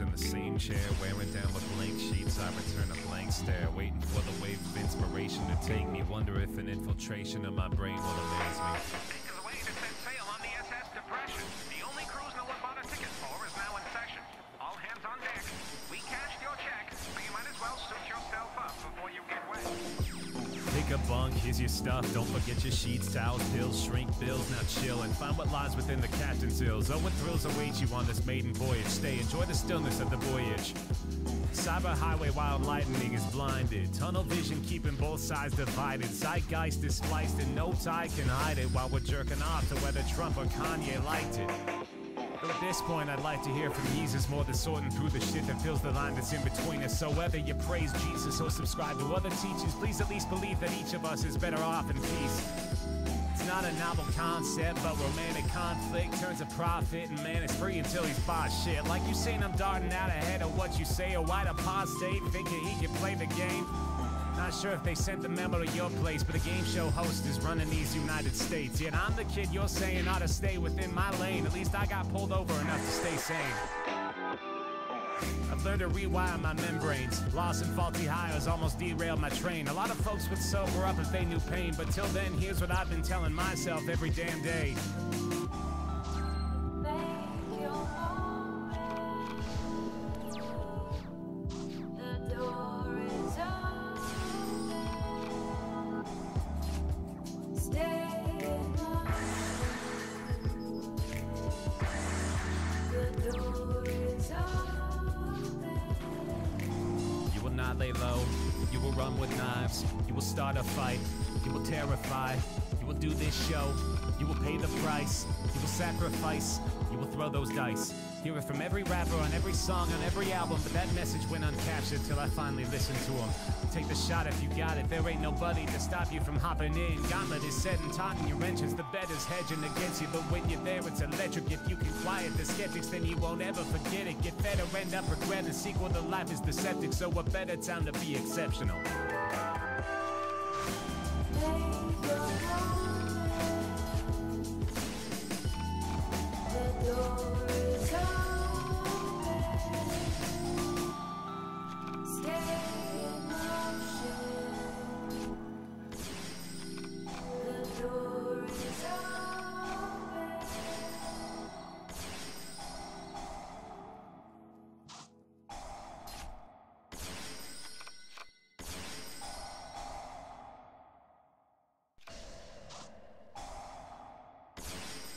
in the same chair, wearing down with blank sheets. I return a blank stare, waiting for the wave of inspiration to take me. Wonder if an infiltration of my brain will amaze me. Is waiting to set sail on the SS Depression. A bunk, here's your stuff. Don't forget your sheets, towels, pills, shrink bills. Now chill and find what lies within the captain's ills. Oh, what thrills await you on this maiden voyage. Stay, enjoy the stillness of the voyage. Cyber highway wild lightning is blinded. Tunnel vision keeping both sides divided. Zeitgeist is spliced and no tie can hide it while we're jerking off to whether Trump or Kanye liked it. At this point, I'd like to hear from Jesus more than sorting through the shit that fills the line that's in between us. So whether you praise Jesus or subscribe to other teachings, please at least believe that each of us is better off in peace. It's not a novel concept, but romantic conflict turns a profit, and man is free until he's bought shit. Like you saying I'm darting out ahead of what you say, a white apostate thinking he can play the game. Not sure if they sent the memo to your place, but a game show host is running these United States. Yet I'm the kid you're saying ought to stay within my lane. At least I got pulled over enough to stay sane. I've learned to rewire my membranes. Lost and faulty hires almost derailed my train. A lot of folks would sober up if they knew pain, but till then, here's what I've been telling myself every damn day. You will not lay low. You will run with knives. You will start a fight. You will terrify. You will do this show. You will pay the price. You will sacrifice. You will throw those dice. Hear it from every rapper on every song on every album, but that message went uncaptured till I finally listened to him. Take the shot if you got it. There ain't nobody to stop you from hopping in. Gauntlet is set and taut, and your engines. The bet is hedging against you, but when you're there, it's electric. If can the skeptics, then you won't ever forget it. Get fed or end up regretting. Sequel to life is deceptive, so what better time to be exceptional?